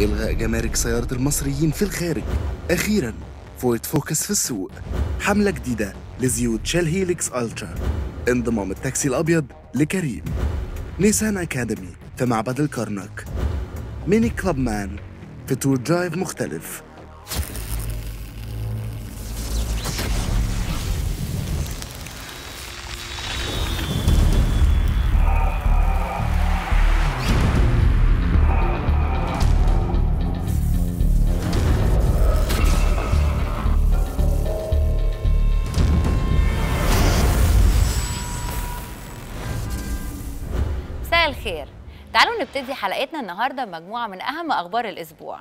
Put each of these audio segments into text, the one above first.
إلغاء جمارك سيارة المصريين في الخارج. أخيرا فورد فوكس في السوق. حملة جديدة لزيوت شيل هيليكس ألترا. انضمام التاكسي الأبيض لكريم. نيسان أكاديمي في معبد الكرنك. ميني كلوب مان في test drive مختلف. نبتدي حلقتنا النهارده بمجموعة من أهم أخبار الأسبوع.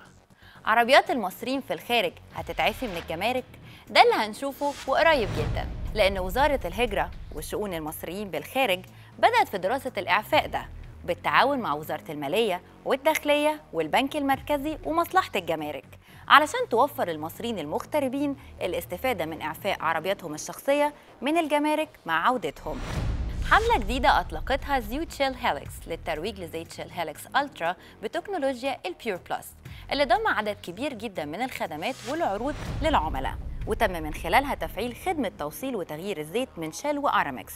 عربيات المصريين في الخارج هتتعفي من الجمارك. ده اللي هنشوفه وقريب جدا لأن وزارة الهجرة وشؤون المصريين بالخارج بدأت في دراسة الإعفاء ده بالتعاون مع وزارة المالية والداخلية والبنك المركزي ومصلحة الجمارك علشان توفر المصريين المغتربين الاستفادة من إعفاء عربياتهم الشخصية من الجمارك مع عودتهم. حملة جديدة أطلقتها زيوت شيل هيليكس للترويج لزيت شيل هيليكس ألترا بتكنولوجيا ال Pure Plus اللي ضم عدد كبير جدا من الخدمات والعروض للعملاء وتم من خلالها تفعيل خدمة توصيل وتغيير الزيت من شيل وأرامكس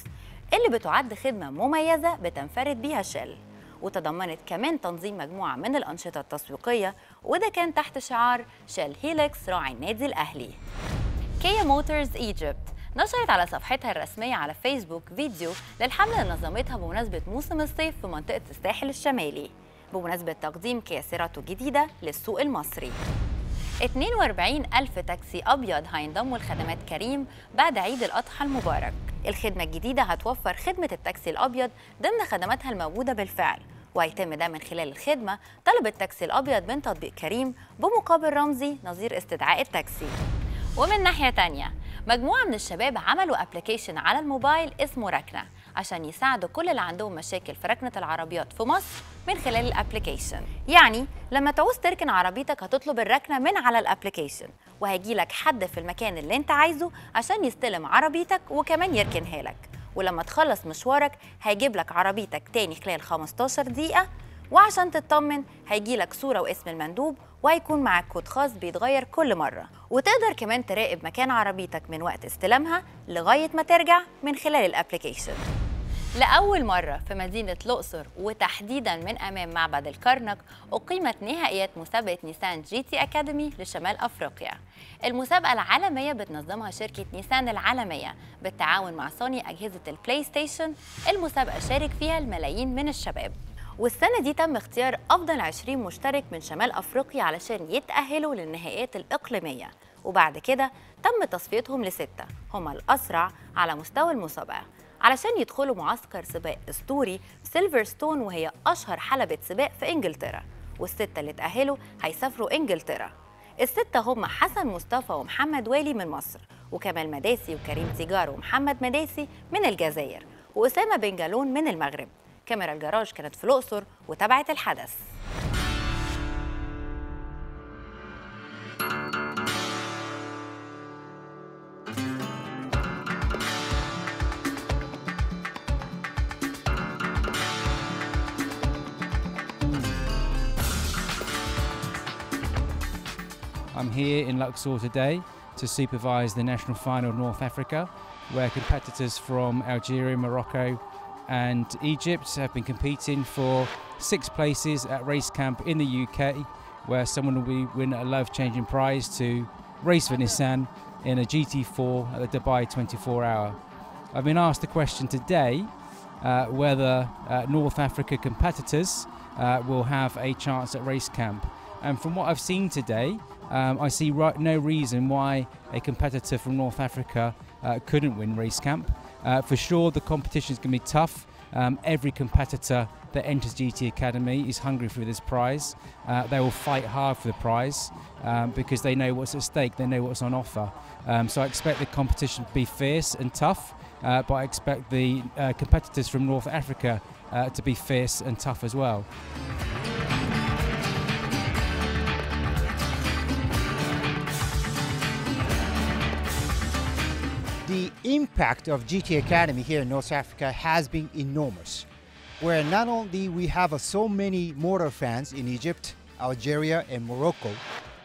اللي بتعد خدمة مميزة بتنفرد بيها شيل. وتضمنت كمان تنظيم مجموعة من الأنشطة التسويقية وده كان تحت شعار شيل هيليكس راعي النادي الأهلي. كيا موتورز إيجيبت. نشرت على صفحتها الرسمية على فيسبوك فيديو للحملة اللي نظمتها بمناسبة موسم الصيف في منطقة الساحل الشمالي بمناسبة تقديم كيا سيراتو الجديدة للسوق المصري. 42 ألف تاكسي أبيض هينضموا لخدمات كريم بعد عيد الأضحى المبارك. الخدمة الجديدة هتوفر خدمة التاكسي الأبيض ضمن خدماتها الموجودة بالفعل وهيتم ده من خلال الخدمة طلب التاكسي الأبيض من تطبيق كريم بمقابل رمزي نظير استدعاء التاكسي. ومن ناحية تانية مجموعة من الشباب عملوا application على الموبايل اسمه ركنة عشان يساعدوا كل اللي عندهم مشاكل في ركنة العربيات في مصر من خلال ال application يعني لما تعوز تركن عربيتك هتطلب الركنة من على ال application وهيجي لك حد في المكان اللي انت عايزه عشان يستلم عربيتك وكمان يركنها لك. ولما تخلص مشوارك هيجيب لك عربيتك تاني خلال 15 دقيقة وعشان تطمن هيجي لك صورة واسم المندوب وهيكون معاك كود خاص بيتغير كل مرة. وتقدر كمان تراقب مكان عربيتك من وقت استلامها لغاية ما ترجع من خلال ال application لأول مرة في مدينة الأقصر وتحديدا من أمام معبد الكرنك أقيمت نهائيات مسابقة نيسان جي تي أكاديمي لشمال أفريقيا. المسابقة العالمية بتنظمها شركة نيسان العالمية بالتعاون مع سوني أجهزة البلاي ستيشن المسابقة شارك فيها الملايين من الشباب. والسنة دي تم اختيار أفضل 20 مشترك من شمال أفريقيا علشان يتأهلوا للنهائيات الإقليمية. وبعد كده تم تصفيتهم لستة هما الأسرع على مستوى المسابقة. علشان يدخلوا معسكر سباق أسطوري في سيلفرستون وهي أشهر حلبة سباق في إنجلترا. والستة اللي تأهلوا هيسافروا إنجلترا. الستة هم حسن مصطفى ومحمد والي من مصر وكمال مداسي وكريم تيجار ومحمد مداسي من الجزائر وأسامة بن جالون من المغرب. كاميرا الجراج كانت في الأقصر وتابعت الحدث I'm here in Luxor today to supervise the national final of North Africa, where competitors from Algeria, Morocco, and Egypt have been competing for six places at race camp in the UK, where someone will be win a life-changing prize to race for Nissan in a GT4 at the Dubai 24 Hour. I've been asked the question today uh, whether uh, North Africa competitors uh, will have a chance at race camp. And from what I've seen today, um, I see right, no reason why a competitor from North Africa uh, couldn't win race camp. Uh, for sure, the competition is going to be tough. Um, every competitor that enters GT Academy is hungry for this prize. Uh, they will fight hard for the prize um, because they know what's at stake, they know what's on offer. Um, so I expect the competition to be fierce and tough, uh, but I expect the uh, competitors from North Africa uh, to be fierce and tough as well. Impact of GT Academy here in North Africa has been enormous. Where not only we have uh, so many motor fans in Egypt, Algeria, and Morocco.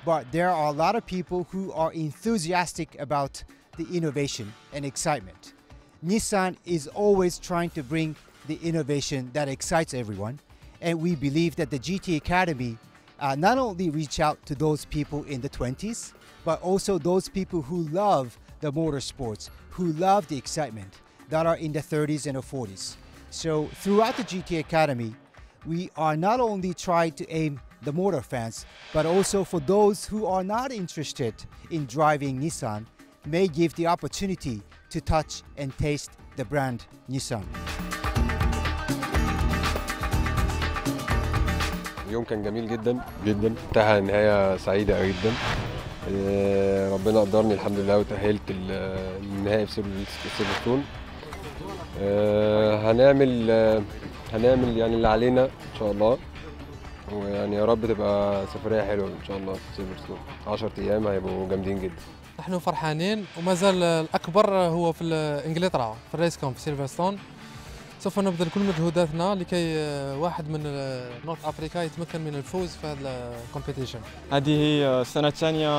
But there are a lot of people who are enthusiastic about the innovation and excitement. Nissan is always trying to bring the innovation that excites everyone, and we believe that the GT Academy uh, not only reach out to those people in the 20s, but also those people who love the motorsports, who love the excitement, that are in the 30s and the 40s. So throughout the GT Academy, we are not only trying to aim the motor fans, but also for those who are not interested in driving Nissan, may give the opportunity to touch and taste the brand Nissan. اليوم كان جميل جدا جدا انتهى نهاية سعيدة جدا آه، ربنا قدرني الحمد لله وتأهلت ال- للنهائي في سيلفرستون آه، هنعمل آه، هنعمل يعني اللي علينا إن شاء الله. ويعني يا رب تبقى سفرية حلوة إن شاء الله في سيلفرستون 10 أيام هيبقوا جامدين جدا. نحن فرحانين وما زال الأكبر هو في إنجلترا في ال Race Camp في سيلفرستون سوف نبذل كل مجهوداتنا لكي واحد من North أفريقيا يتمكن من الفوز في هذا ال competition هذه هي السنة الثانية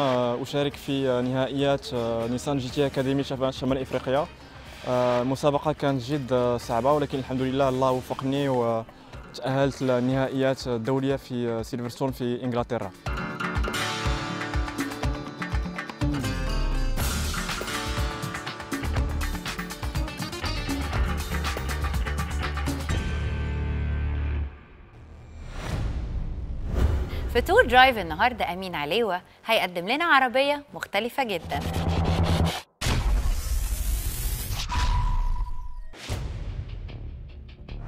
أشارك في نهائيات نيسان GT Academy شمال إفريقيا. المسابقة كانت جد صعبة ولكن الحمد لله الله وفقني وتأهلت للنهائيات الدولية في سيلفرستون في إنجلترا. في Tour Drive النهارده أمين عليوة هيقدم لنا عربية مختلفة جدا.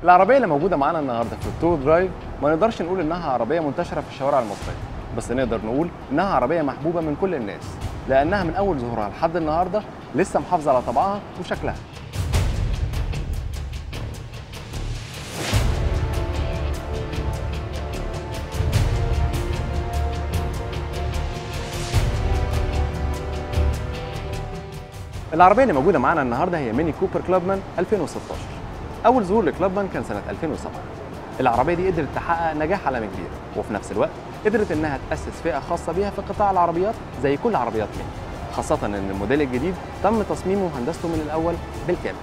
العربية اللي موجودة معانا النهاردة في ال Tour Drive ما نقدرش نقول إنها عربية منتشرة في الشوارع المصرية بس نقدر نقول إنها عربية محبوبة من كل الناس لأنها من أول ظهورها لحد النهاردة لسه محافظة على طابعها وشكلها. العربية اللي موجودة معانا النهاردة هي ميني كوبر Clubman 2016 أول ظهور ل Clubman كان سنة 2007 العربية دي قدرت تحقق نجاح عالمي كبير وفي نفس الوقت قدرت إنها تأسس فئة خاصة بيها في قطاع العربيات زي كل عربيات ميني خاصة إن الموديل الجديد تم تصميمه وهندسته من الأول بالكامل.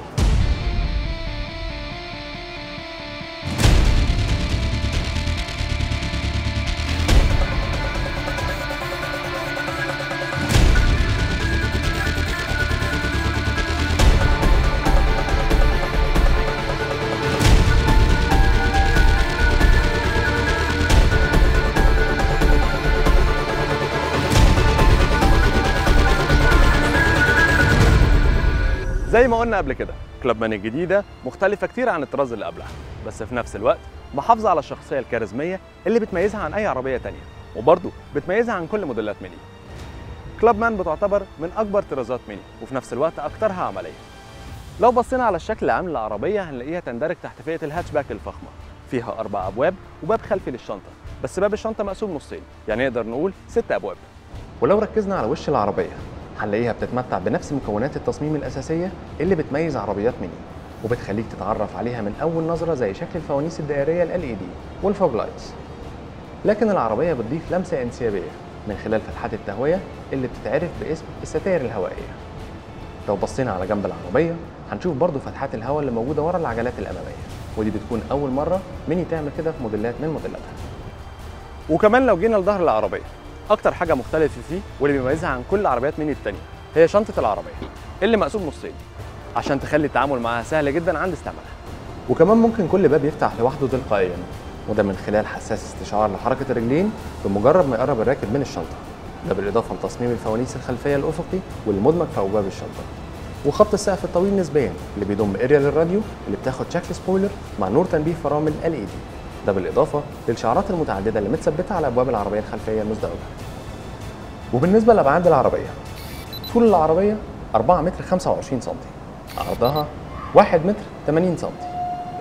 قبل كده. Clubman الجديدة مختلفة كتير عن الطراز اللي قبلها بس في نفس الوقت محافظة على الشخصية الكاريزمية اللي بتميزها عن أي عربية تانية وبرضه بتميزها عن كل موديلات ميني. Clubman بتعتبر من أكبر طرازات ميني وفي نفس الوقت أكثرها عملية. لو بصينا على الشكل العام للعربية هنلاقيها تندرج تحت فئة الهاتشباك الفخمة. فيها أربع أبواب وباب خلفي للشنطة بس باب الشنطة مقسوم نصين يعني نقدر نقول ست أبواب. ولو ركزنا على وش العربية هنلاقيها بتتمتع بنفس مكونات التصميم الأساسية اللي بتميز عربيات ميني وبتخليك تتعرف عليها من أول نظرة زي شكل الفوانيس الدائرية ال LED وال fog lights لكن العربية بتضيف لمسة انسيابية من خلال فتحات التهوية اللي بتتعرف باسم الستائر الهوائية. لو بصينا على جنب العربية هنشوف برضو فتحات الهواء اللي موجودة ورا العجلات الأمامية ودي بتكون أول مرة ميني تعمل كده في موديلات من موديلاتها. وكمان لو جينا لظهر العربية أكتر حاجة مختلفة فيه واللي بيميزها عن كل عربيات ميني التانية هي شنطة العربية اللي مقسوم نصين عشان تخلي التعامل معاها سهل جدا عند استعمالها. وكمان ممكن كل باب يفتح لوحده تلقائيا وده من خلال حساس استشعار لحركة الرجلين بمجرد ما يقرب الراكب من الشنطة. ده بالإضافة لتصميم الفوانيس الخلفية الأفقي والمدمج في أبواب الشنطة. وخط السقف الطويل نسبيا اللي بيضم اريال الراديو اللي بتاخد شكل spoiler مع نور تنبيه فرامل ال اي دي ده بالإضافة للشعارات المتعددة اللي متثبتة على أبواب العربية الخلفية المزدوجة. وبالنسبة لأبعاد العربية طول العربية 4 متر 25 سم عرضها 1 متر 80 سم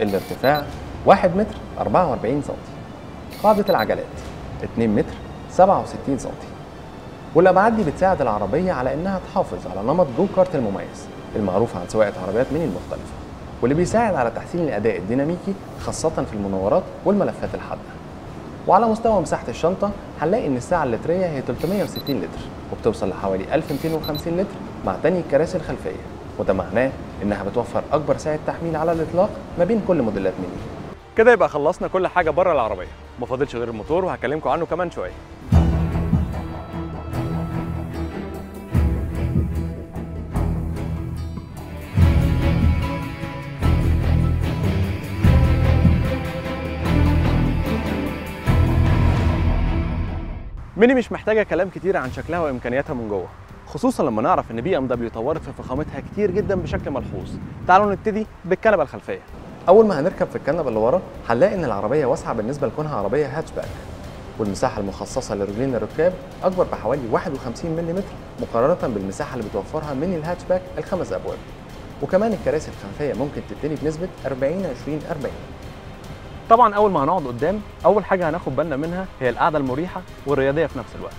الارتفاع 1 متر 44 سم قاعدة العجلات 2 متر 67 سم والأبعاد دي بتساعد العربية على إنها تحافظ على نمط جو كارت المميز المعروف عن سواقة عربيات ميني المختلفة. واللي بيساعد على تحسين الأداء الديناميكي خاصة في المناورات والملفات الحادة. وعلى مستوى مساحة الشنطة هنلاقي إن السعة اللترية هي 360 لتر وبتوصل لحوالي 1250 لتر مع تاني الكراسي الخلفية. وده معناه إنها بتوفر أكبر سعة تحميل على الإطلاق ما بين كل موديلات ميني. كده يبقى خلصنا كل حاجة بره العربية. ما فاضلش غير الموتور وهكلمكم عنه كمان شوية. ميني مش محتاجة كلام كتير عن شكلها وإمكانياتها من جوه خصوصا لما نعرف إن بي إم دبليو طورت في فخامتها كتير جدا بشكل ملحوظ. تعالوا نبتدي بالكنبة الخلفية. أول ما هنركب في الكنبة اللي ورا هنلاقي إن العربية واسعة بالنسبة لكونها عربية هاتشباك والمساحة المخصصة لرجلين الركاب أكبر بحوالي 51 ملم مقارنة بالمساحة اللي بتوفرها ميني الهاتشباك الخمس أبواب. وكمان الكراسي الخلفية ممكن تتني بنسبة 40 20 40 طبعا أول ما هنقعد قدام أول حاجة هناخد بالنا منها هي القعدة المريحة والرياضية في نفس الوقت.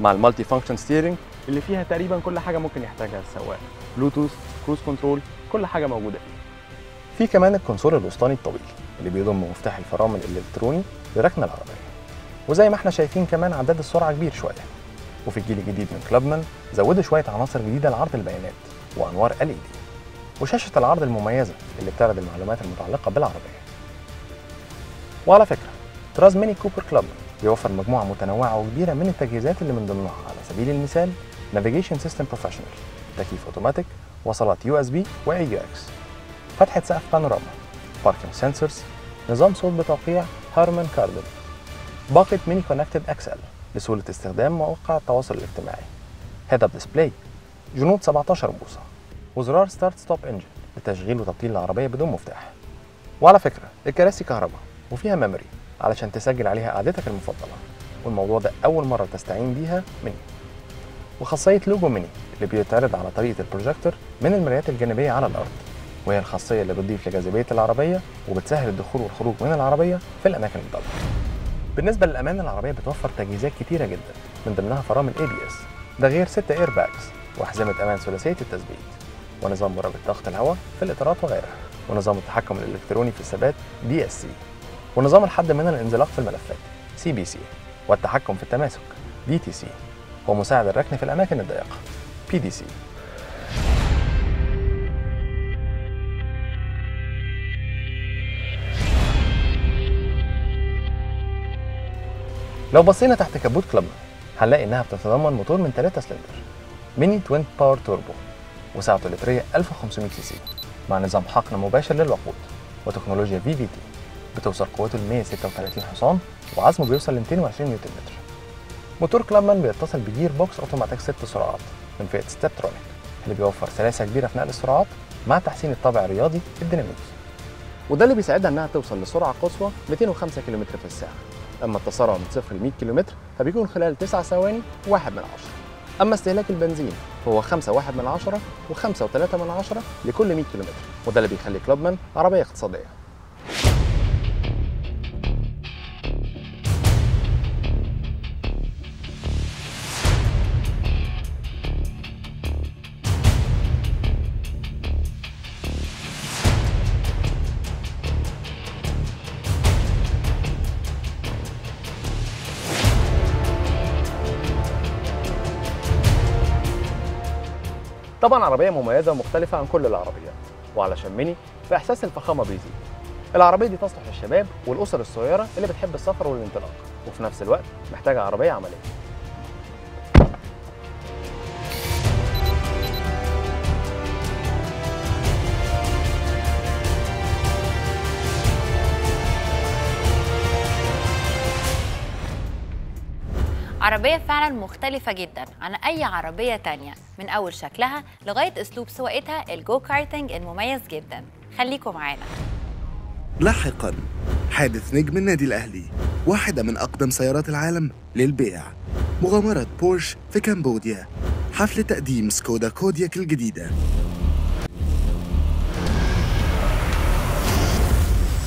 مع ال multifunction steering اللي فيها تقريبا كل حاجة ممكن يحتاجها السواق بلوتوث cruise control كل حاجة موجودة فيه. في كمان ال console الوسطاني الطويل اللي بيضم مفتاح الفرامل الإلكتروني لركن العربية. وزي ما إحنا شايفين كمان عداد السرعة كبير شوية. وفي الجيل الجديد من Clubman زودوا شوية عناصر جديدة لعرض البيانات وأنوار ال وشاشة العرض المميزة اللي بتعرض المعلومات المتعلقة بالعربية. وعلى فكرة طراز ميني كوبر Clubman بيوفر مجموعة متنوعة وكبيرة من التجهيزات اللي من ضمنها على سبيل المثال navigation system professional تكييف أوتوماتيك وصلات USB و AUX فتحة سقف بانوراما parking sensors نظام صوت بتوقيع Harman Kardon باقة Mini Connected XL لسهولة استخدام مواقع التواصل الاجتماعي. head up display جنوط 17 بوصة وزرار start stop engine لتشغيل وتبطيل العربية بدون مفتاح. وعلى فكرة الكراسي كهرباء وفيها memory علشان تسجل عليها قعدتك المفضلة. والموضوع ده أول مرة تستعين بيها ميني. وخاصية لوجو ميني اللي بيتعرض على طريقة البروجيكتور من المرايات الجانبية على الأرض. وهي الخاصية اللي بتضيف لجاذبية العربية وبتسهل الدخول والخروج من العربية في الأماكن الضلمة بالنسبة للأمان العربية بتوفر تجهيزات كتيرة جدا من ضمنها فرامل ABS ده غير ست air bags وأحزمة أمان ثلاثية التثبيت. ونظام مراقبة ضغط الهواء في الإطارات وغيرها. ونظام التحكم الإلكتروني في الثبات DSC ونظام الحد من الانزلاق في الملفات CBC والتحكم في التماسك DTC ومساعد الركن في الأماكن الضيقة PDC لو بصينا تحت كبوت Clubman هنلاقي إنها بتتضمن موتور من 3 سلندر ميني TwinPower Turbo وسعته اللتريه 1500 سي سي مع نظام حقن مباشر للوقود وتكنولوجيا VVT بتوصل قوته ل 136 حصان وعزمه بيوصل ل 220 نيوتن متر. موتور Clubman بيتصل ب gearbox أوتوماتيك 6 سرعات من فئة Steptronic اللي بيوفر سلاسة كبيرة في نقل السرعات مع تحسين الطابع الرياضي الديناميكي. وده اللي بيساعدها إنها توصل لسرعة قصوى 205 كم في الساعة. أما التسارع من 0 ل 100 كم فبيكون خلال 9 ثواني 1 من 10 أما استهلاك البنزين فهو 5 1 من 10 و5 و3 من 10 لكل 100 كم وده اللي بيخلي كلوبمان عربية اقتصادية. طبعا عربية مميزة ومختلفة عن كل العربيات وعلشان ميني فاحساس الفخامة بيزيد. العربية دي تصلح للشباب والأسر الصغيرة اللي بتحب السفر والانطلاق وفي نفس الوقت محتاجة عربية عملية. عربية فعلا مختلفة جدا عن أي عربية تانية من أول شكلها لغاية أسلوب سواقتها ال go karting المميز جدا. خليكم معانا. لاحقا حادث نجم النادي الأهلي واحدة من أقدم سيارات العالم للبيع. مغامرة بورش في كمبوديا. حفل تقديم سكودا كودياك الجديدة.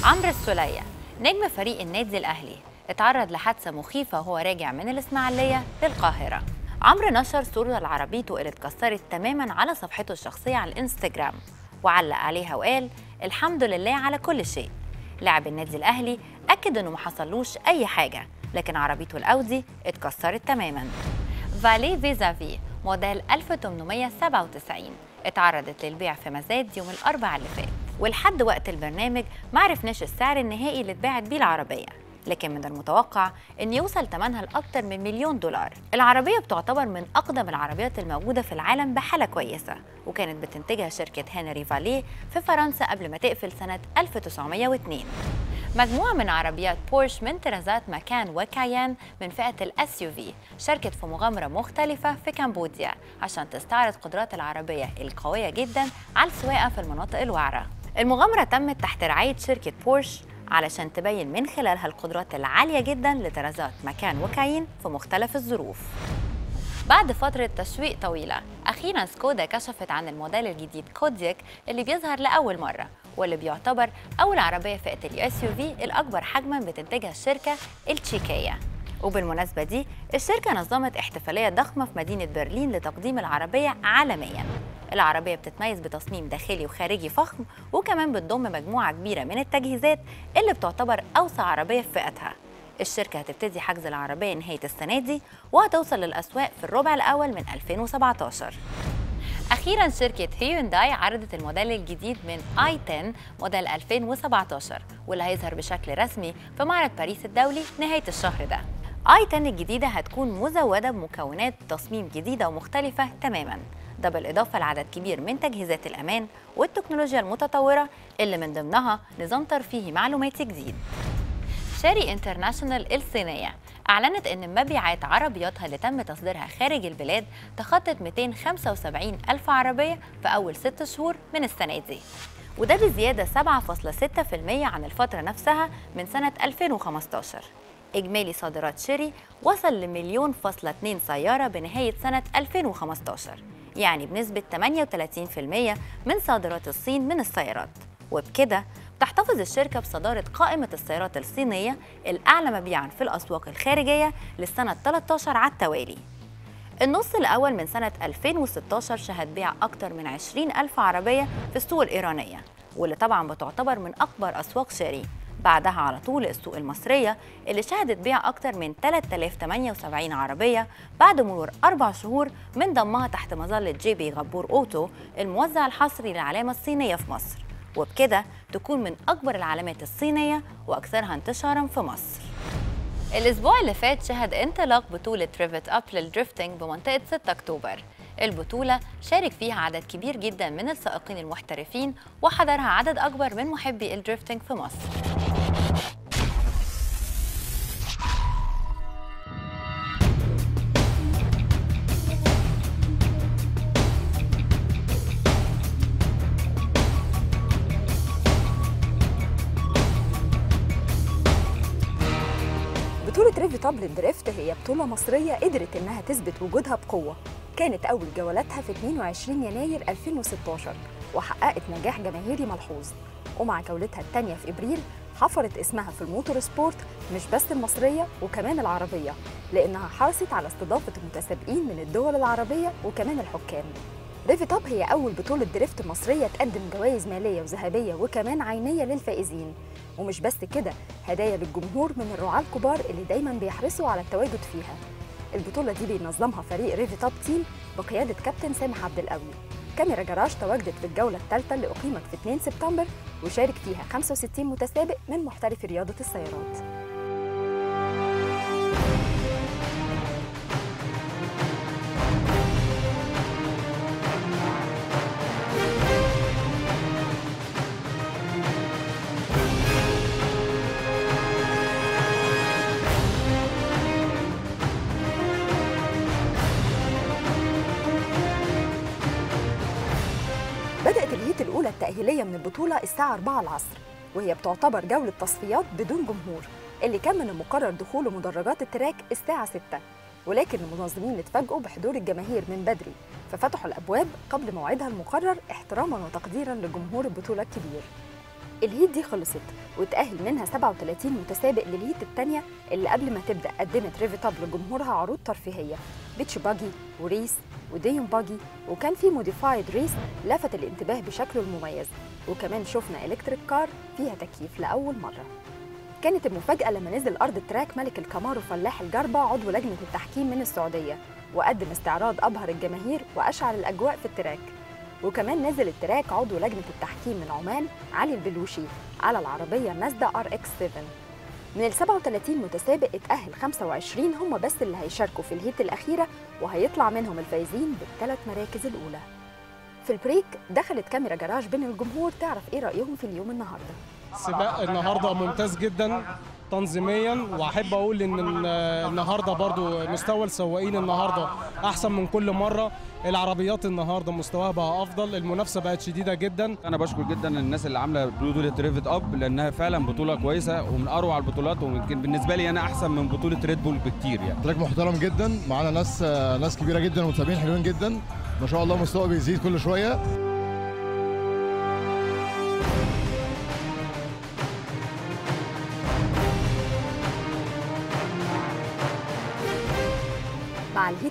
عمرو السولية نجم فريق النادي الأهلي. اتعرض لحادثة مخيفة وهو راجع من الإسماعيلية للقاهرة. عمرو نشر صورة لعربيته اللي اتكسرت تماما على صفحته الشخصية على الإنستجرام وعلق عليها وقال الحمد لله على كل شيء. لاعب النادي الأهلي أكد إنه ما حصلوش أي حاجة لكن عربيته الأودي اتكسرت تماما. فالي فيزافي موديل 1897 اتعرضت للبيع في مزاد يوم الأربعاء اللي فات. ولحد وقت البرنامج معرفناش السعر النهائي اللي اتباعت بيه العربية لكن من المتوقع إن يوصل ثمنها لاكثر من مليون دولار. العربية بتعتبر من أقدم العربيات الموجودة في العالم بحالة كويسة وكانت بتنتجها شركة هنري فاليه في فرنسا قبل ما تقفل سنة 1902 مجموعة من عربيات بورش من طرازات Macan و Cayenne من فئة ال SUV شاركت في مغامرة مختلفة في كمبوديا عشان تستعرض قدرات العربية القوية جدا على السواقة في المناطق الوعرة. المغامرة تمت تحت رعاية شركة بورش علشان تبين من خلالها القدرات العالية جدا لطرازات Macan و Cayenne في مختلف الظروف. بعد فترة تسويق طويلة أخيرا سكودا كشفت عن الموديل الجديد Kodiaq اللي بيظهر لأول مرة واللي بيعتبر أول عربية فئة SUV الأكبر حجما بتنتجها الشركة التشيكية وبالمناسبة دي الشركة نظمت احتفالية ضخمة في مدينة برلين لتقديم العربية عالمياً. العربية بتتميز بتصميم داخلي وخارجي فخم وكمان بتضم مجموعة كبيرة من التجهيزات اللي بتعتبر أوسع عربية في فئتها. الشركة هتبتدي حجز العربية نهاية السنة دي وهتوصل للأسواق في الربع الأول من 2017 أخيرا شركة هيونداي عرضت الموديل الجديد من آي 10 موديل 2017 واللي هيظهر بشكل رسمي في معرض باريس الدولي نهاية الشهر ده. i10 الجديدة هتكون مزودة بمكونات تصميم جديدة ومختلفة تماما. ده بالإضافة لعدد كبير من تجهيزات الأمان والتكنولوجيا المتطورة اللي من ضمنها نظام ترفيهي معلوماتي جديد. Chery International الصينية أعلنت أن مبيعات عربياتها اللي تم تصديرها خارج البلاد تخطت 275 ألف عربية في أول ست شهور من السنة دي. وده بزيادة 7.6% عن الفترة نفسها من سنة 2015 إجمالي صادرات شيري وصل لمليون فاصلة 2 سيارة بنهاية سنة 2015 يعني بنسبة 38% من صادرات الصين من السيارات. وبكده تحتفظ الشركة بصدارة قائمة السيارات الصينية الأعلى مبيعاً في الأسواق الخارجية للسنة 13 على التوالي. النص الأول من سنة 2016 شهد بيع أكثر من 20 ألف عربية في السوق الإيرانية واللي طبعاً بتعتبر من أكبر أسواق شيري. بعدها على طول السوق المصرية اللي شهدت بيع أكثر من 3078 عربية بعد مرور أربع شهور من ضمها تحت مظلة GB غبور Auto الموزع الحصري للعلامة الصينية في مصر. وبكده تكون من أكبر العلامات الصينية وأكثرها انتشارا في مصر. الأسبوع اللي فات شهد انطلاق بطولة Rev It Up لل drifting بمنطقة 6 أكتوبر. البطولة شارك فيها عدد كبير جدا من السائقين المحترفين وحضرها عدد أكبر من محبي ال drifting في مصر. بطولة Rev It Up لل drift هي بطولة مصرية قدرت إنها تثبت وجودها بقوة. كانت أول جولاتها في 22 يناير 2016 وحققت نجاح جماهيري ملحوظ. ومع جولتها الثانية في إبريل حفرت اسمها في ال motorsport مش بس المصرية وكمان العربية لأنها حرصت على استضافة المتسابقين من الدول العربية وكمان الحكام. Rev It Up هي أول بطولة drift مصرية تقدم جوائز مالية وذهبية وكمان عينية للفائزين. ومش بس كده هدايا للجمهور من الرعاة الكبار اللي دايما بيحرصوا على التواجد فيها. البطولة دي بينظمها فريق ريفي توب تيم بقيادة كابتن سامح عبد القوي. كاميرا جراج تواجدت في الجولة الثالثة اللي أقيمت في 2 سبتمبر وشارك فيها 65 متسابق من محترفي رياضة السيارات. من البطولة الساعة 4 العصر وهي بتعتبر جولة تصفيات بدون جمهور اللي كان من المقرر دخول مدرجات ال track الساعة 6 ولكن المنظمين اتفاجئوا بحضور الجماهير من بدري ففتحوا الأبواب قبل موعدها المقرر احتراما وتقديرا لجمهور البطولة الكبير. ال heat دي خلصت وتأهل منها 37 متسابق لل heat الثانية اللي قبل ما تبدأ قدمت Rev It Up لجمهورها عروض ترفيهية. beach buggy و race و dune buggy وكان في modified race لفت الانتباه بشكله المميز. وكمان شفنا electric car فيها تكييف لأول مرة. كانت المفاجأة لما نزل أرض ال track ملك ال Camaro فلاح الجربة عضو لجنة التحكيم من السعودية وقدم استعراض أبهر الجماهير وأشعل الأجواء في ال track. وكمان نزل ال track عضو لجنة التحكيم من عمان علي البلوشي على العربية مازدا RX 7 من ال 37 متسابق اتأهل 25 هم بس اللي هيشاركوا في ال heat الأخيرة وهيطلع منهم الفايزين بالثلاث مراكز الأولى. في ال break دخلت كاميرا جراج بين الجمهور تعرف إيه رأيهم في اليوم النهارده. سباق النهارده ممتاز جدا. تنظيميا وأحب أقول إن ال- النهارده برضو مستوى السواقين النهارده أحسن من كل مرة. العربيات النهارده مستواها بقى أفضل المنافسة بقت شديدة جدا. أنا بشكر جدا الناس اللي عاملة بطولة Rev It Up لأنها فعلا بطولة كويسة ومن أروع البطولات ويمكن بالنسبة لي أنا أحسن من بطولة ريد بول بكتير يعني. track محترم جدا معانا ناس ناس كبيرة جدا ومتابعين حلوين جدا. ما شاء الله مستوى بيزيد كل شوية.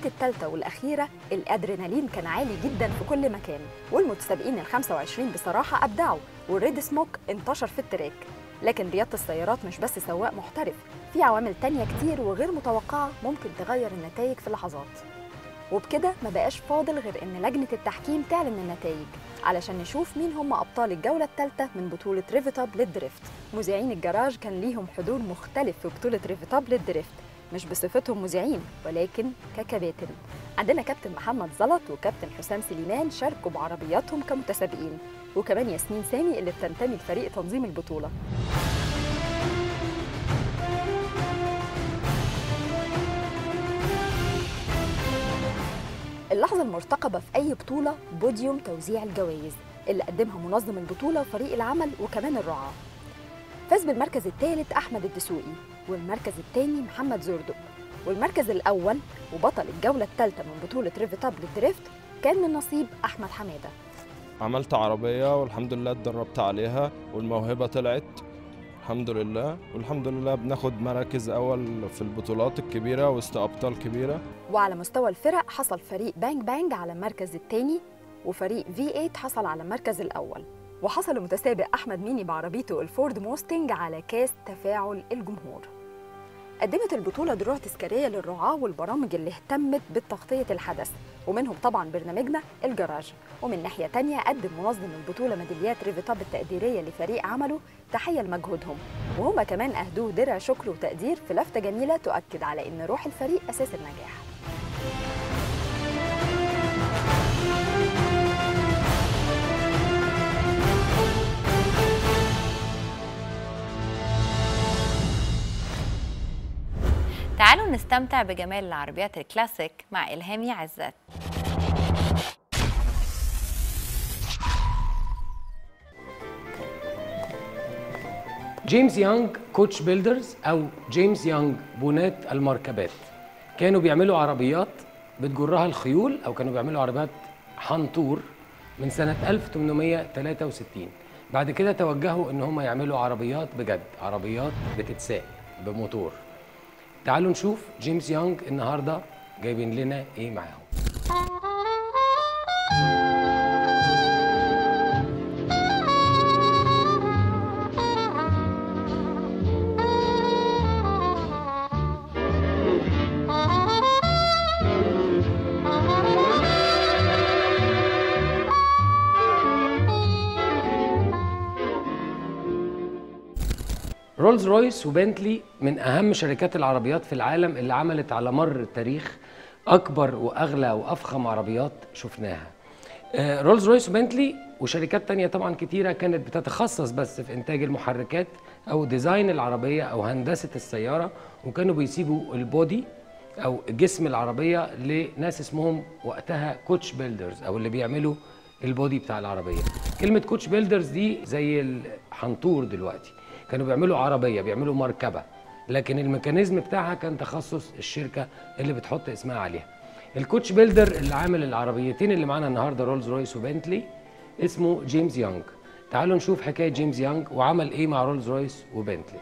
ال heat الثالثة والأخيرة الأدرينالين كان عالي جدا في كل مكان والمتسابقين ال 25 بصراحة أبدعوا وال red smoke انتشر في ال track. لكن رياضة السيارات مش بس سواق محترف في عوامل تانية كتير وغير متوقعة ممكن تغير النتائج في لحظات وبكده ما بقاش فاضل غير إن لجنة التحكيم تعلن النتائج علشان نشوف مين هم أبطال الجولة الثالثة من بطولة Rev It Up لل drift. مذيعين الجراج كان ليهم حضور مختلف في بطولة Rev It Up لل drift. مش بصفتهم مذيعين ولكن ككباتن. عندنا كابتن محمد زلط وكابتن حسام سليمان شاركوا بعربياتهم كمتسابقين. وكمان ياسمين سامي اللي بتنتمي لفريق تنظيم البطولة. اللحظة المرتقبة في أي بطولة بوديوم توزيع الجوائز. اللي قدمها منظم البطولة وفريق العمل وكمان الرعاة. فاز بالمركز الثالث أحمد الدسوقي والمركز الثاني محمد زردق والمركز الأول وبطل الجولة الثالثة من بطولة Rev It Up لل drift كان من نصيب أحمد حمادة. عملت عربية والحمد لله اتدربت عليها والموهبة طلعت. الحمد لله. والحمد لله بناخد مراكز أول في البطولات الكبيرة وسط أبطال كبيرة. وعلى مستوى الفرق حصل فريق بانج بانج على المركز الثاني وفريق V8 حصل على المركز الأول. وحصل المتسابق أحمد ميني بعربيته الفورد موستنج على كاس تفاعل الجمهور. قدمت البطولة دروع تذكارية للرعاة والبرامج اللي اهتمت بتغطية الحدث ومنهم طبعا برنامجنا الجراج. ومن ناحية تانية قدم منظم البطولة ميداليات ريفيتاب التقديرية لفريق عمله تحية لمجهودهم. وهما كمان أهدوه درع شكر وتقدير في لفتة جميلة تؤكد على إن روح الفريق أساس النجاح. تعالوا نستمتع بجمال العربيات الكلاسيك مع إلهامي عزت. جيمس يانج coach builders أو جيمس يانج بناة المركبات. كانوا بيعملوا عربيات بتجرها الخيول أو كانوا بيعملوا عربيات حنطور من سنة 1863 بعد كده توجهوا إن هم يعملوا عربيات بجد عربيات بتتساق بموتور. تعالوا نشوف جيمس يانج النهارده جايبين لنا إيه معاهم. رولز رويس وبنتلي من أهم شركات العربيات في العالم اللي عملت على مر التاريخ أكبر وأغلى وأفخم عربيات شفناها. آه، رولز رويس وبنتلي وشركات تانية طبعا كتيرة كانت بتتخصص بس في إنتاج المحركات أو design العربية أو هندسة السيارة وكانوا بيسيبوا ال body أو جسم العربية لناس اسمهم وقتها coach builders أو اللي بيعملوا ال body بتاع العربية. كلمة coach builders دي زي الحنطور دلوقتي. كانوا بيعملوا عربية بيعملوا مركبة. لكن ال mechanism بتاعها كان تخصص الشركة اللي بتحط اسمها عليها. ال coach builder اللي عامل العربيتين اللي معانا النهارده رولز رويس وبنتلي اسمه جيمس يونغ تعالوا نشوف حكاية جيمس يونغ وعمل إيه مع رولز رويس وبنتلي.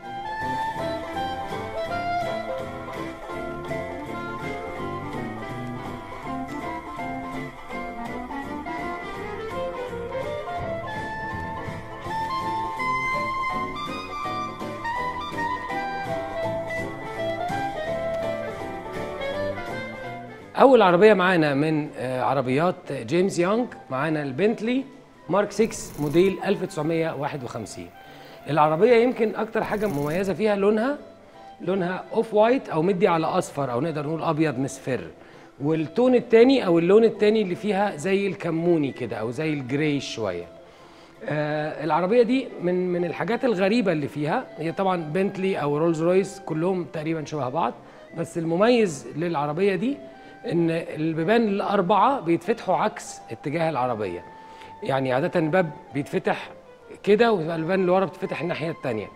أول عربية معانا من آه، عربيات جيمس يونغ معانا البنتلي مارك 6 موديل 1951 العربية يمكن أكتر حاجة مميزة فيها لونها لونها off white أو مدي على أصفر أو نقدر نقول أبيض مصفر. وال tone التاني أو اللون التاني اللي فيها زي الكموني كده أو زي ال grey شوية. آه العربية دي من من الحاجات الغريبة اللي فيها هي طبعا بنتلي أو رولز رويس كلهم تقريبا شبه بعض بس المميز للعربية دي إن البيبان الأربعة بيتفتحوا عكس اتجاه العربية. يعني عادة الباب بيتفتح كده والبيبان اللي ورا بتتفتح الناحية الثانية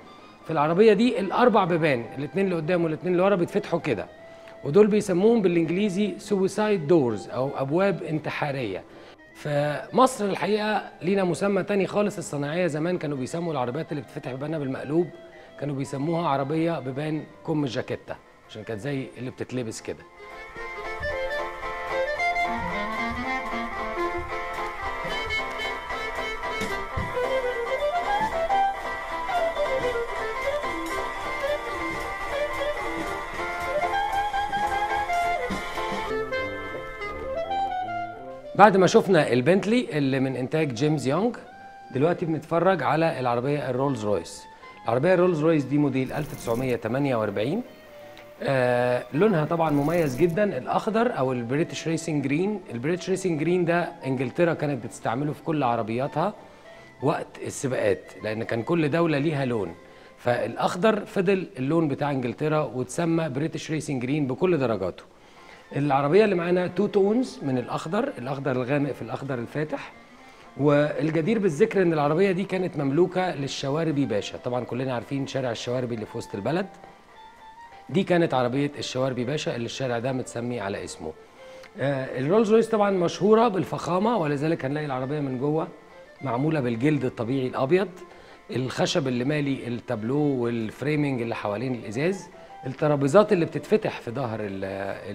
في العربية دي الأربع بيبان الاثنين اللي قدام والاثنين اللي ورا بيتفتحوا كده. ودول بيسموهم بالإنجليزي سويسايد دورز أو أبواب انتحارية. فمصر الحقيقة لينا مسمى تاني خالص الصناعية. زمان كانوا بيسموا العربيات اللي بتفتح بيبانها بالمقلوب كانوا بيسموها عربية بيبان كم الجاكيته عشان كانت زي اللي بتتلبس كده. بعد ما شفنا البنتلي اللي من إنتاج جيمس يونغ دلوقتي بنتفرج على العربية الرولز رويس العربية الرولز رويس دي موديل 1948 آه لونها طبعا مميز جدا الأخضر أو ال British racing green ال British racing green ده إنجلترا كانت بتستعمله في كل عربياتها وقت السباقات لأن كان كل دولة ليها لون. فالأخضر فضل اللون بتاع إنجلترا وتسمى British racing green بكل درجاته. العربية اللي معانا two tones من الأخضر الأخضر الغامق في الأخضر الفاتح. والجدير بالذكر إن العربية دي كانت مملوكة للشواربي باشا. طبعا كلنا عارفين شارع الشواربي اللي في وسط البلد. دي كانت عربية الشواربي باشا اللي الشارع ده متسمي على اسمه. آه الرولز رويس طبعا مشهورة بالفخامة ولذلك هنلاقي العربية من جوه معمولة بالجلد الطبيعي الأبيض. الخشب اللي مالي التابلو وال framing اللي حوالين الإزاز. الترابيزات اللي بتتفتح في ظهر ال-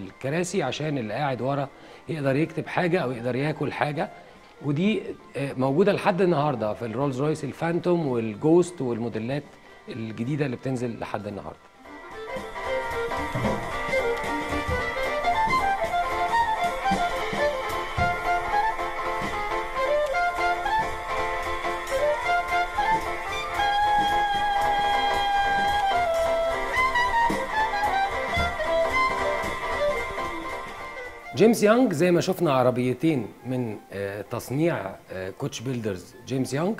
الكراسي عشان اللي قاعد ورا يقدر يكتب حاجة أو يقدر ياكل حاجة. ودي آه، موجودة لحد النهارده في الرولز رويس الفانتوم والجوست والموديلات الجديدة اللي بتنزل لحد النهارده. جيمس يانج زي ما شفنا عربيتين من آه، تصنيع آه، coach builders. جيمس يانج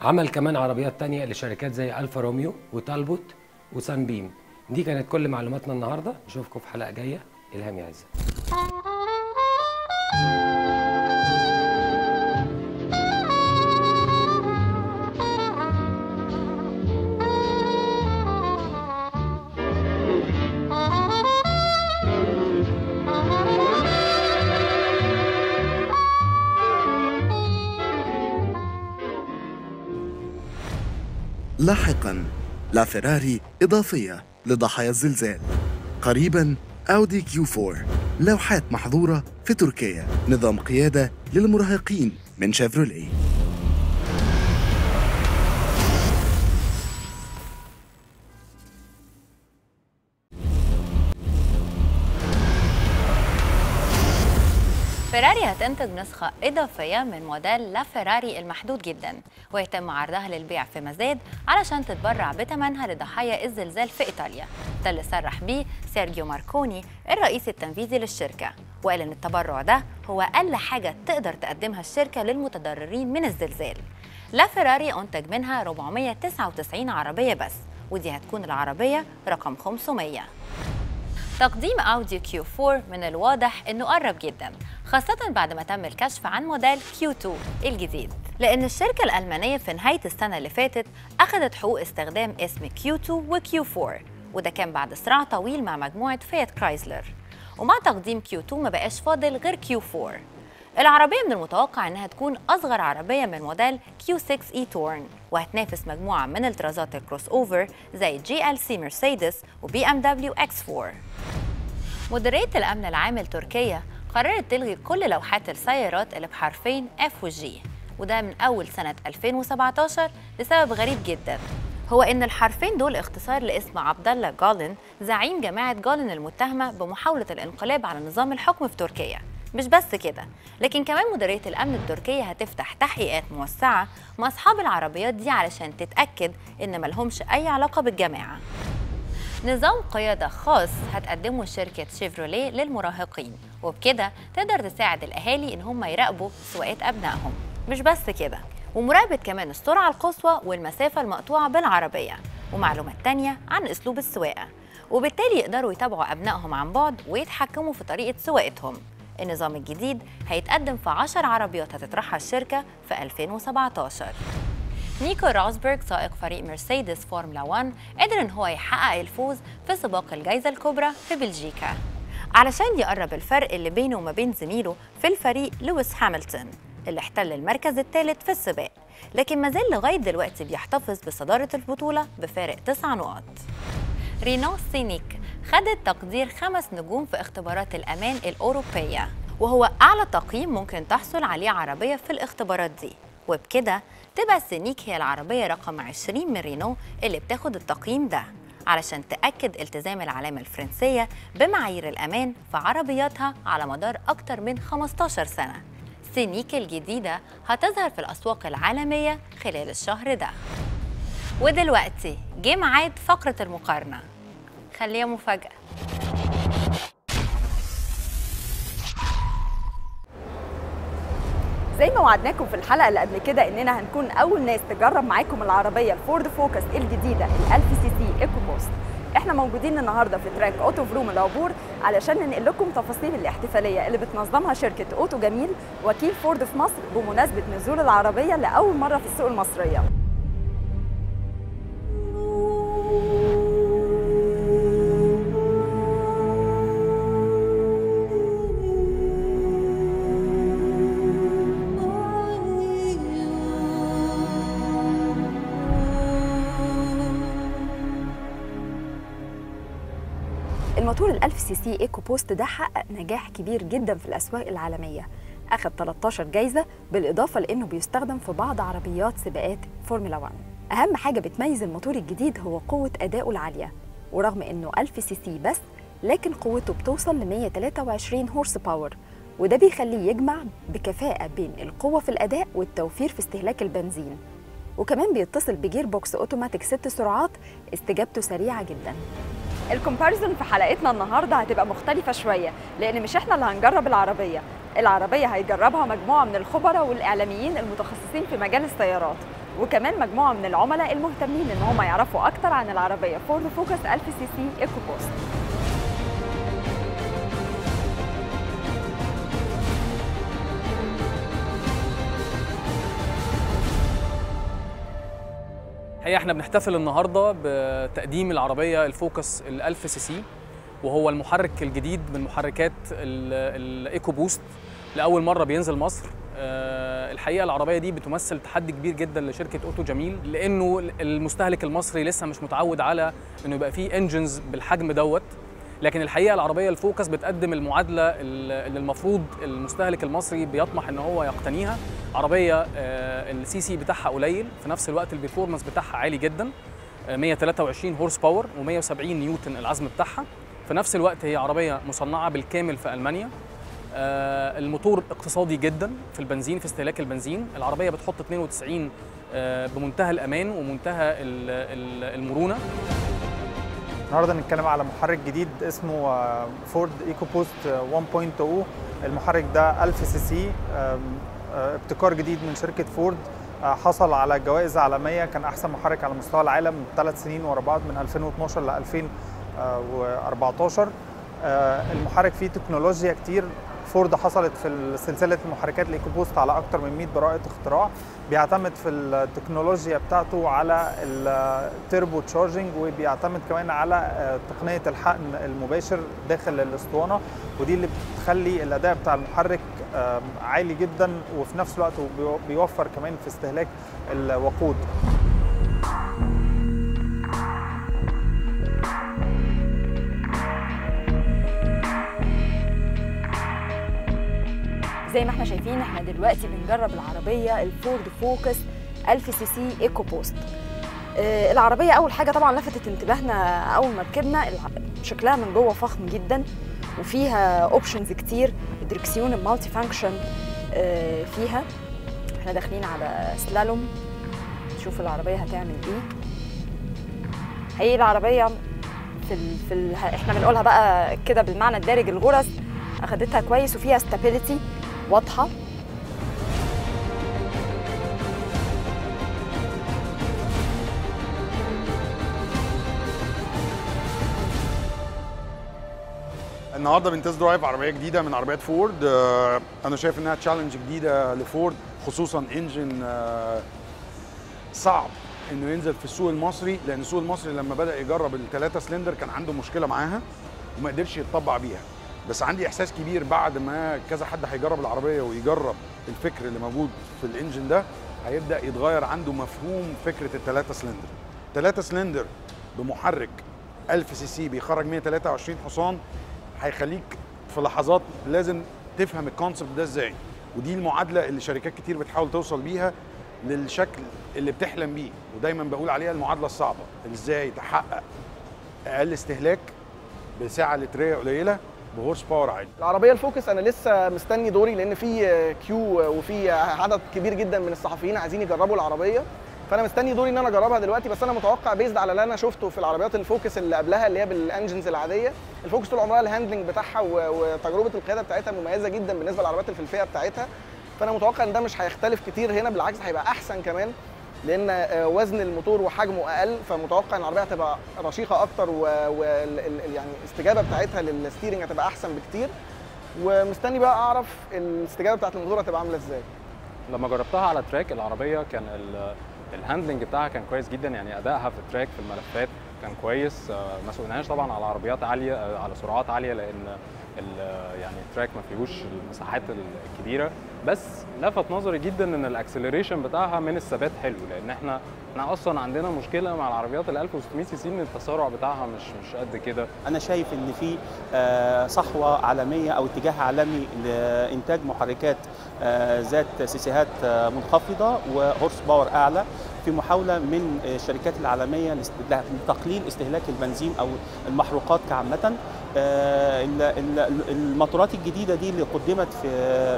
عمل كمان عربيات تانية لشركات زي ألفا روميو وتالبوت وسانبيم دي كانت كل معلوماتنا النهارده. نشوفكم في حلقة جاية. إلهامي عزت. لاحقا. لا فيراري إضافية لضحايا الزلزال. قريبا أودي كيو 4 لوحات محظورة في تركيا. نظام قيادة للمراهقين من شيفروليه. هتنتج نسخة إضافية من موديل لا فيراري المحدود جدا ويتم عرضها للبيع في مزاد علشان تتبرع بثمنها لضحايا الزلزال في إيطاليا. ده اللي صرح بيه سيرجيو ماركوني الرئيس التنفيذي للشركة. وقال إن التبرع ده هو أقل حاجة تقدر تقدمها الشركة للمتضررين من الزلزال. لا فيراري أنتج منها 499 عربية بس ودي هتكون العربية رقم 500 تقديم اودي كيو 4 من الواضح إنه قرب جدا خاصة بعد ما تم الكشف عن موديل كيو 2 الجديد. لأن الشركة الألمانية في نهاية السنة اللي فاتت أخذت حقوق استخدام اسم كيو 2 وكيو 4 وده كان بعد صراع طويل مع مجموعة فيات كرايزلر. ومع تقديم كيو 2 ما بقاش فاضل غير كيو 4 العربية من المتوقع إنها تكون أصغر عربية من موديل Q6 e-tron وهتنافس مجموعة من الطرازات ال crossover زي جي إل سي مرسيدس وبي إم دبليو إكس 4 مديرية الأمن العام التركية قررت تلغي كل لوحات السيارات اللي بحرفين F و G وده من أول سنة 2017 لسبب غريب جدا. هو إن الحرفين دول اختصار لاسم عبد الله جالن زعيم جماعة جالن المتهمة بمحاولة الانقلاب على نظام الحكم في تركيا. مش بس كده لكن كمان مديرية الأمن التركية هتفتح تحقيقات موسعة مع أصحاب العربيات دي علشان تتأكد إن ملهمش أي علاقة بالجماعة. نظام قيادة خاص هتقدمه شركة شيفروليه للمراهقين وبكده تقدر تساعد الأهالي إن هم يراقبوا سواقات أبنائهم. مش بس كده ومراقبة كمان السرعة القصوى والمسافة المقطوعة بالعربية ومعلومات تانية عن أسلوب السواقة. وبالتالي يقدروا يتابعوا أبنائهم عن بعد ويتحكموا في طريقة سواقتهم. النظام الجديد هيتقدم في 10 عربيات هتطرحها الشركة في 2017 نيكو راسبرغ سائق فريق مرسيدس فورمولا 1 قدر إن هو يحقق الفوز في سباق الجائزة الكبرى في بلجيكا علشان يقرب الفرق اللي بينه وما بين زميله في الفريق لويس هاميلتون اللي احتل المركز الثالث في السباق لكن ما زال لغاية دلوقتي بيحتفظ بصدارة البطولة بفارق تسع نقط رينو سينيك خدت تقدير خمس نجوم في اختبارات الأمان الأوروبية وهو أعلى تقييم ممكن تحصل عليه عربية في الاختبارات دي. وبكده تبقى السينيك هي العربية رقم 20 من رينو اللي بتاخد التقييم ده علشان تأكد التزام العلامة الفرنسية بمعايير الأمان في عربياتها على مدار أكتر من 15 سنة. سينيك الجديدة هتظهر في الأسواق العالمية خلال الشهر ده. ودلوقتي جه ميعاد فقرة المقارنة. خليها مفاجأة. زي ما وعدناكم في الحلقة اللي قبل كده إننا هنكون أول ناس تجرب معاكم العربية الفورد فوكس الجديدة ال 1000 cc EcoBoost إحنا موجودين النهارده في track أوتو فروم العبور علشان ننقل لكم تفاصيل الاحتفالية اللي بتنظمها شركة أوتو جميل وكيل فورد في مصر بمناسبة نزول العربية لأول مرة في السوق المصرية. 1000 سي سي EcoBoost ده حقق نجاح كبير جدا في الأسواق العالمية. اخذ 13 جايزة بالإضافة لأنه بيستخدم في بعض عربيات سباقات فورمولا 1 أهم حاجة بتميز الموتور الجديد هو قوة ادائه العالية. ورغم إنه 1000 سي سي بس لكن قوته بتوصل ل 123 horse power. وده بيخليه يجمع بكفاءة بين القوة في الأداء والتوفير في استهلاك البنزين. وكمان بيتصل ب gearbox أوتوماتيك ست سرعات استجابته سريعة جدا. ال comparison في حلقتنا النهارده هتبقى مختلفة شوية لأن مش إحنا اللي هنجرب العربية العربية هيجربها مجموعة من الخبراء والإعلاميين المتخصصين في مجال السيارات وكمان مجموعة من العملاء المهتمين إن هم يعرفوا أكتر عن العربية فورد فوكس 1000 سي سي EcoBoost الحقيقة إحنا بنحتفل النهارده بتقديم العربية الفوكس ال 1000 سي سي وهو المحرك الجديد من محركات ال EcoBoost لأول مرة بينزل مصر. أه الحقيقة العربية دي بتمثل تحدي كبير جدا لشركة أوتو جميل لأنه المستهلك المصري لسه مش متعود على إنه يبقى فيه engines بالحجم دوت. لكن الحقيقة العربية الفوكس بتقدم المعادلة اللي المفروض المستهلك المصري بيطمح إن هو يقتنيها. عربية السي سي بتاعها قليل في نفس الوقت ال performance بتاعها عالي جدا 123 horse power و170 نيوتن العزم بتاعها. في نفس الوقت هي عربية مصنعة بالكامل في ألمانيا. الموتور اقتصادي جدا في البنزين في استهلاك البنزين. العربية بتحط 92 بمنتهى الأمان ومنتهى المرونة. النهارده هنتكلم على محرك جديد اسمه فورد EcoBoost 1.0 المحرك ده 1000 سي سي. ابتكار جديد من شركة فورد حصل على جوائز عالمية. كان أحسن محرك على مستوى العالم ثلاث سنين ورا بعض من 2012 ل 2014 المحرك فيه تكنولوجيا كتير. فورد حصلت في سلسلة المحركات ال EcoBoost على أكتر من 100 براءة اختراع بيعتمد في التكنولوجيا بتاعته على ال turbocharging وبيعتمد كمان على تقنية الحقن المباشر داخل الأسطوانة. ودي اللي بتخلي الأداء بتاع المحرك عالي جدا وفي نفس الوقت بيوفر كمان في استهلاك الوقود. زي ما إحنا شايفين إحنا دلوقتي بنجرب العربية الفورد فوكس 1000 سي سي EcoBoost آه، العربية أول حاجة طبعا لفتت انتباهنا أول ما ركبنا. شكلها من جوه فخم جدا وفيها options كتير الدركسيون ال multifunction فيها. إحنا داخلين على سلالوم. نشوف العربية هتعمل إيه. هي العربية في ال... في ال... إحنا بنقولها بقى كده بالمعنى الدارج الغرز. أخدتها كويس وفيها stability واضحة؟ النهارده بن test drive عربية جديدة من عربيات فورد. آه، أنا شايف إنها challenge جديدة لفورد خصوصا engine آه، صعب إنه ينزل في السوق المصري لأن السوق المصري لما بدأ يجرب الثلاثه سلندر كان عنده مشكلة معاها وما قدرش يتطبع بيها. بس عندي إحساس كبير بعد ما كذا حد هيجرب العربية ويجرب الفكر اللي موجود في ال engine ده هيبدأ يتغير عنده مفهوم فكرة الثلاثه سلندر. ثلاثة سلندر بمحرك 1000 سي سي بيخرج 123 حصان هيخليك في لحظات لازم تفهم ال concept ده إزاي. ودي المعادلة اللي شركات كتير بتحاول توصل بيها للشكل اللي بتحلم بيه. ودايما بقول عليها المعادلة الصعبة. إزاي تحقق أقل استهلاك بسعة لترية قليلة ب horse power عالي. العربية الفوكس أنا لسه مستني دوري لأن في queue وفي عدد كبير جدا من الصحفيين عايزين يجربوا العربية. فأنا مستني دوري إن أنا أجربها دلوقتي بس أنا متوقع based على اللي أنا شفته في العربيات الفوكس اللي قبلها اللي هي بال engines العادية. الفوكس طول عمرها ال handling بتاعها وتجربة القيادة بتاعتها مميزة جدا بالنسبة للعربيات الفئه بتاعتها. فأنا متوقع إن ده مش هيختلف كتير هنا بالعكس هيبقى أحسن كمان. لأن آه، وزن الموتور وحجمه أقل فمتوقع إن العربية هتبقى رشيقة أكتر وال يعني الاستجابة بتاعتها لل steering هتبقى أحسن بكتير. ومستني بقى أعرف الاستجابة بتاعت الموتور هتبقى عاملة إزاي. لما جربتها على track العربية كان ال- ال handling بتاعها كان كويس جدا يعني أدائها في ال track في الملفات كان كويس آه، ما سوقناهاش طبعا على عربيات عالية آه، على سرعات عالية لأن يعني ال track ما فيهوش المساحات الكبيرة. بس لفت نظري جدا إن ال acceleration بتاعها من الثبات حلو لأن إحنا إحنا أصلا عندنا مشكلة مع العربيات ال 1600 سي سي إن التسارع بتاعها مش مش قد كده. أنا شايف إن في آه، صحوة عالمية أو اتجاه عالمي لإنتاج محركات آه، ذات سيسيهات آه، منخفضة و horse power أعلى في محاولة من الشركات العالمية لتقليل استهلاك البنزين أو المحروقات كعامة. آه، ال- ال- الموتورات الجديدة دي اللي قدمت في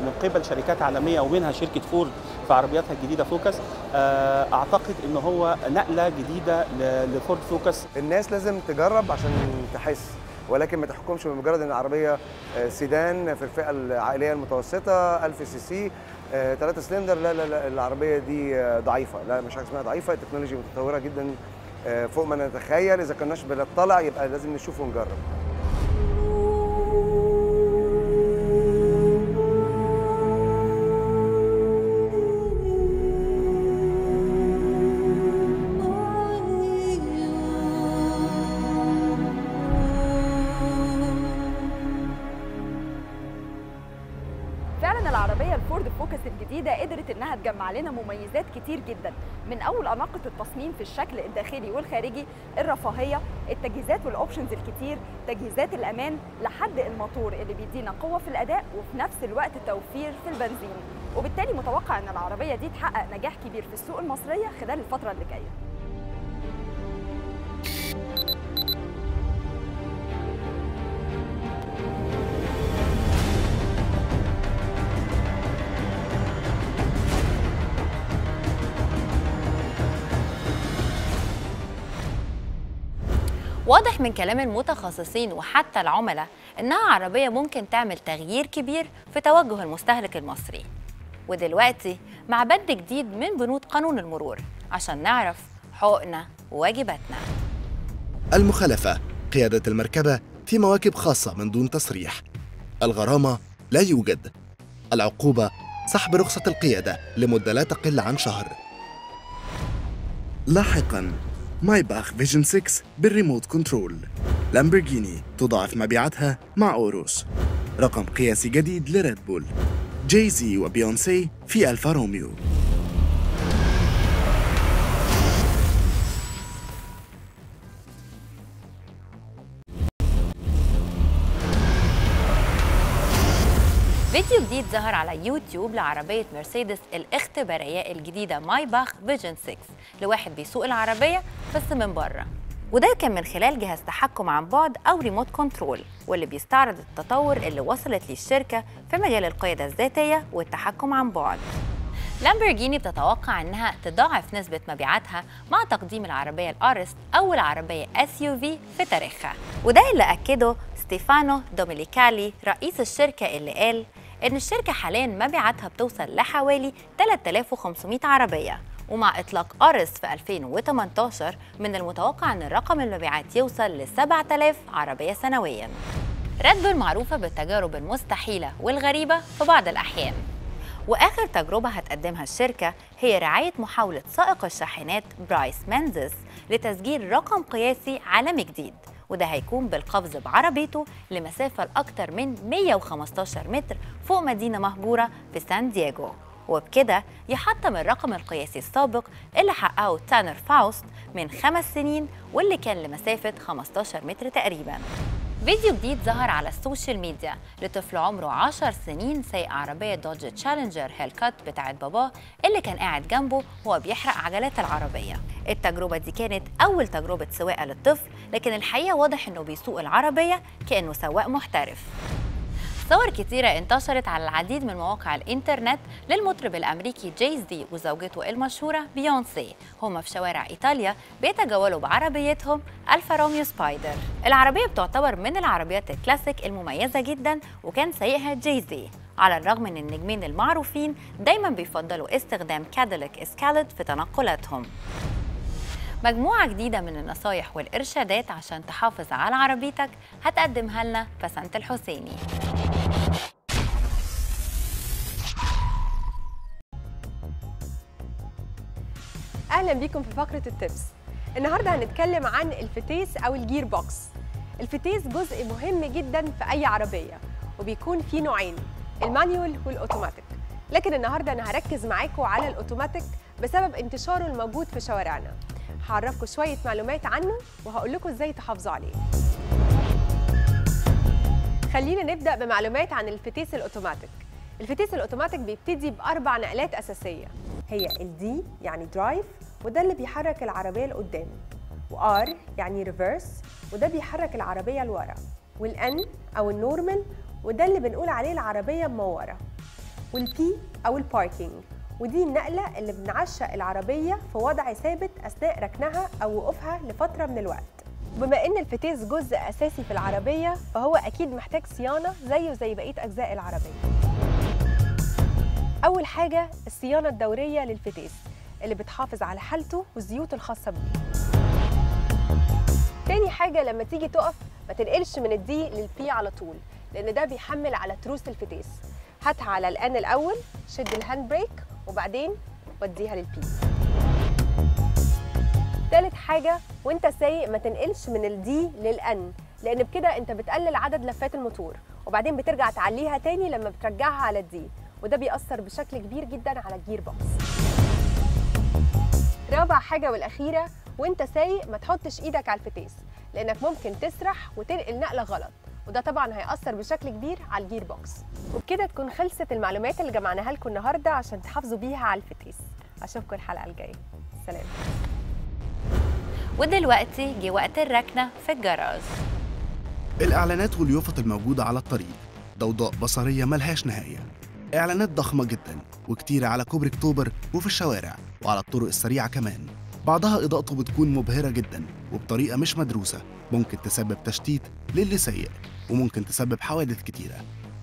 من قبل شركات عالمية ومنها شركة فورد في عربياتها الجديدة فوكس آه، أعتقد إن هو نقلة جديدة لفورد فوكس. الناس لازم تجرب عشان تحس ولكن ما تحكمش بمجرد إن العربية آه، سيدان في الفئة العائلية المتوسطة 1000 سي سي 3 سلندر. لا لا لا العربية دي آه، ضعيفة. لا مش حاجة اسمها ضعيفة. التكنولوجيا متطورة جدا آه، فوق ما نتخيل. إذا كناش بنطلع يبقى لازم نشوف ونجرب. إنها تجمع لنا مميزات كتير جدا من أول أناقة التصميم في الشكل الداخلي والخارجي الرفاهية التجهيزات والاوبشنز الكتير تجهيزات الأمان لحد الموتور اللي بيدينا قوة في الأداء وفي نفس الوقت توفير في البنزين. وبالتالي متوقع إن العربية دي تحقق نجاح كبير في السوق المصرية خلال الفترة اللي جاية. واضح من كلام المتخصصين وحتى العملاء إنها عربية ممكن تعمل تغيير كبير في توجه المستهلك المصري. ودلوقتي مع بند جديد من بنود قانون المرور عشان نعرف حقوقنا وواجباتنا المخالفة. قيادة المركبة في مواكب خاصة من دون تصريح. الغرامة لا يوجد. العقوبة سحب رخصة القيادة لمدة لا تقل عن شهر. لاحقا. مايباخ فيجن 6 بال remote control. لامبرجيني تضاعف مبيعاتها مع أوروس. رقم قياسي جديد لريد بول. جاي زي وبيونسي في ألفا روميو. فيديو جديد ظهر على يوتيوب لعربية مرسيدس الاختبارية الجديدة مايباخ فيجن 6 لواحد بيسوق العربية بس من بره. وده كان من خلال جهاز تحكم عن بعد أو remote control واللي بيستعرض التطور اللي وصلت ليه الشركة في مجال القيادة الذاتية والتحكم عن بعد. لامبورجيني بتتوقع إنها تضاعف نسبة مبيعاتها مع تقديم العربية الأوروس أول عربية SUV في تاريخها. وده اللي أكده ستيفانو دومينيكالي رئيس الشركة اللي قال إن الشركة حاليا مبيعاتها بتوصل لحوالي 3500 عربية ومع إطلاق أوروس في 2018 من المتوقع أن رقم المبيعات يوصل ل 7000 عربية سنوياً. ريد بول معروفة بالتجارب المستحيلة والغريبة في بعض الأحيان وآخر تجربة هتقدمها الشركة هي رعاية محاولة سائق الشاحنات برايس مينزيس لتسجيل رقم قياسي عالمي جديد وده هيكون بالقفز بعربيته لمسافة لأكثر من 115 متر فوق مدينة مهجورة في سان دييغو. وبكده يحطم الرقم القياسي السابق اللي حققه تانر فاوست من خمس سنين واللي كان لمسافة 15 متر تقريباً. فيديو جديد ظهر على ال social media لطفل عمره 10 سنين سايق عربية دودج تشالنجر هيلكات بتاعت باباه اللي كان قاعد جنبه وهو بيحرق عجلات العربية. التجربة دي كانت أول تجربة سواقة للطفل لكن الحقيقة واضح إنه بيسوق العربية كأنه سواق محترف. صور كتيرة انتشرت على العديد من مواقع الإنترنت للمطرب الأمريكي جاي زي وزوجته المشهورة بيونسي. هما في شوارع إيطاليا بيتجولوا بعربيتهم ألفا روميو سبايدر. العربية بتعتبر من العربيات الكلاسيك المميزة جدا وكان سايقها جاي زي على الرغم ان النجمين المعروفين دايما بيفضلوا استخدام كاديلاك اسكاليد في تنقلاتهم. مجموعة جديدة من النصايح والإرشادات عشان تحافظ على عربيتك هتقدمها لنا بسنت الحسيني. أهلا بيكم في فقرة ال tips. النهارده هنتكلم عن الفتيس أو ال gear box. الفتيس جزء مهم جدا في أي عربية وبيكون فيه نوعين ال manual وال automatic. لكن النهارده أنا هركز معاكم على الأوتوماتيك بسبب انتشاره الموجود في شوارعنا. هعرفكم شوية معلومات عنه وهقول لكم إزاي تحافظوا عليه. خلينا نبدأ بمعلومات عن الفتيس الأوتوماتيك. الفتيس الأوتوماتيك بيبتدي بأربع نقلات أساسية. هي ال D يعني drive وده اللي بيحرك العربية لقدام. وال R يعني reverse وده بيحرك العربية لورا. وال N أو ال normal وده اللي بنقول عليه العربية مور وال P أو ال parking ودي النقلة اللي بنعشق العربية في وضع ثابت أثناء ركنها أو وقوفها لفترة من الوقت. بما إن الفتيس جزء أساسي في العربية فهو أكيد محتاج صيانة زيه زي بقية أجزاء العربية. أول حاجة الصيانة الدورية للفتيس اللي بتحافظ على حالته والزيوت الخاصة بيه. تاني حاجة لما تيجي تقف ما تنقلش من ال D لل P على طول لأن ده بيحمل على تروس الفتيس. هاتها على ال N الأول شد ال hand brake وبعدين وديها لل P تالت حاجة وانت سايق ما تنقلش من ال D لل N لأن بكده انت بتقلل عدد لفات الموتور وبعدين بترجع تعليها تاني لما بترجعها على ال D وده بيأثر بشكل كبير جدا على ال gear box. رابع حاجة والأخيرة وانت سايق ما تحطش إيدك على الفتيس لأنك ممكن تسرح وتنقل نقلة غلط. وده طبعا هيأثر بشكل كبير على ال gear box وبكده تكون خلصت المعلومات اللي جمعناها لكم النهارده عشان تحافظوا بيها على الفتيس أشوفكم الحلقة الجاية. سلام. ودلوقتي جه وقت الركنة في الجراج. الإعلانات واليافط الموجودة على الطريق ضوضاء بصرية ملهاش نهاية. إعلانات ضخمة جدا وكتيرة على كوبري أكتوبر وفي الشوارع وعلى الطرق السريعة كمان. بعضها إضاءته بتكون مبهرة جدا وبطريقة مش مدروسة. ممكن تسبب تشتيت للي سيء وممكن تسبب حوادث كتيرة.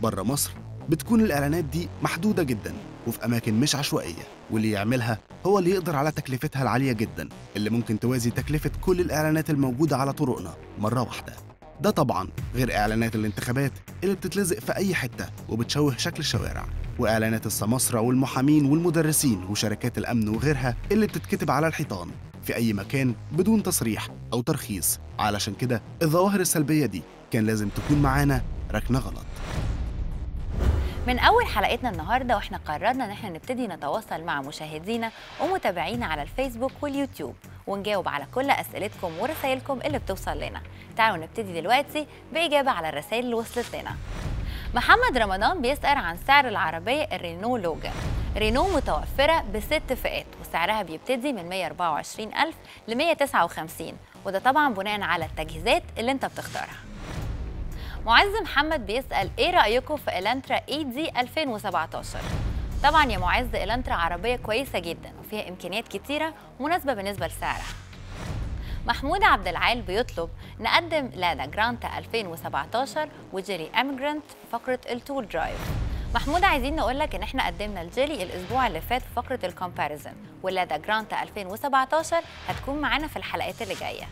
بره مصر بتكون الإعلانات دي محدودة جدا وفي أماكن مش عشوائية واللي يعملها هو اللي يقدر على تكلفتها العالية جدا اللي ممكن توازي تكلفة كل الإعلانات الموجودة على طرقنا مرة واحدة. ده طبعا غير إعلانات الانتخابات اللي بتتلزق في أي حتة وبتشوه شكل الشوارع وإعلانات السماسرة والمحامين والمدرسين وشركات الأمن وغيرها اللي بتتكتب على الحيطان في أي مكان بدون تصريح أو ترخيص. علشان كده الظواهر السلبية دي كان لازم تكون معانا. ركنة غلط. من أول حلقتنا النهاردة وإحنا قررنا إن إحنا نبتدي نتواصل مع مشاهدينا ومتابعينا على الفيسبوك واليوتيوب ونجاوب على كل أسئلتكم ورسائلكم اللي بتوصل لنا. تعالوا نبتدي دلوقتي بإجابة على الرسائل اللي وصلت لنا. محمد رمضان بيسأل عن سعر العربية الرينو لوجان رينو متوفرة بست فئات وسعرها بيبتدي من 124 ألف ل 159 وده طبعا بناء على التجهيزات اللي أنت بتختارها. معز محمد بيسأل إيه رأيكم في الالنترا AD 2017 طبعا يا معز الالنترا عربية كويسة جدا وفيها إمكانيات كتيرة مناسبة بالنسبة لسعرها. محمود عبد العال بيطلب نقدم لادا جرانتا 2017 وجيلي امجراند في فقرة ال test drive محمود عايزين نقول لك إن إحنا قدمنا الجيلي الأسبوع اللي فات في فقرة ال comparison واللادا جرانتا 2017 هتكون معانا في الحلقات اللي جاية.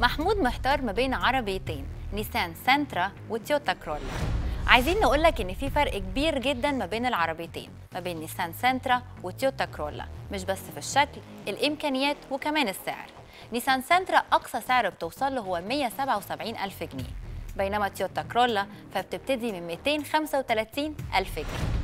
محمود محتار ما بين عربيتين. نيسان سنترا وتويوتا كرولا. عايزين نقول لك إن في فرق كبير جدا ما بين العربيتين ما بين نيسان سنترا وتويوتا كرولا مش بس في الشكل الإمكانيات وكمان السعر. نيسان سنترا أقصى سعر بتوصل له هو 177 ألف جنيه بينما تويوتا كرولا فبتبتدي من 235 ألف جنيه.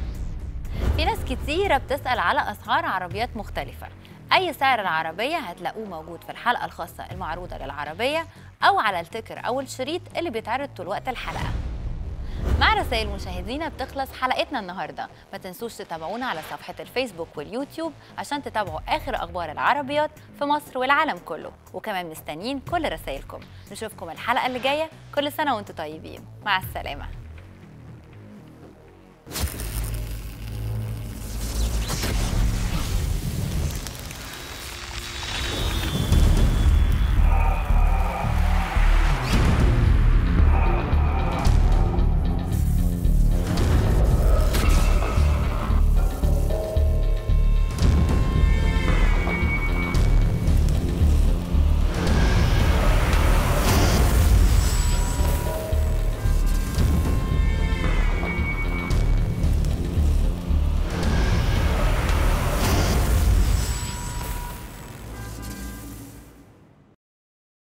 في ناس كتيرة بتسأل على أسعار عربيات مختلفة. أي سعر العربية هتلاقوه موجود في الحلقة الخاصة المعروضة للعربية أو على التكر أو الشريط اللي بيتعرض طول وقت الحلقة. مع رسائل مشاهدينا بتخلص حلقتنا النهارده. ما تنسوش تتابعونا على صفحة الفيسبوك واليوتيوب عشان تتابعوا آخر أخبار العربيات في مصر والعالم كله. وكمان مستنيين كل رسائلكم. نشوفكم الحلقة اللي جاية كل سنة وأنتم طيبين. مع السلامة.